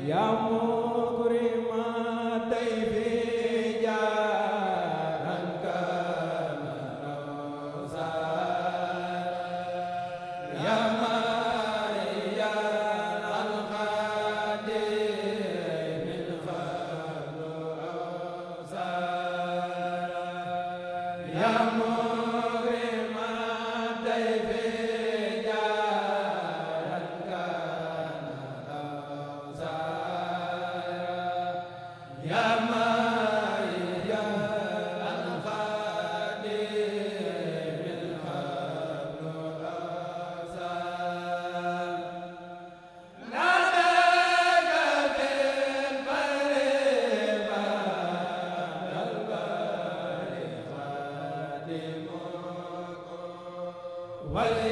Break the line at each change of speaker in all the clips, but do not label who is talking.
yaa Right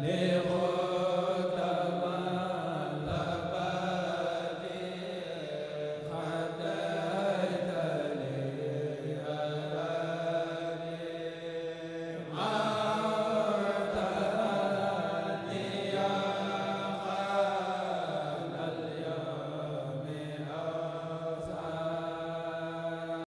Leva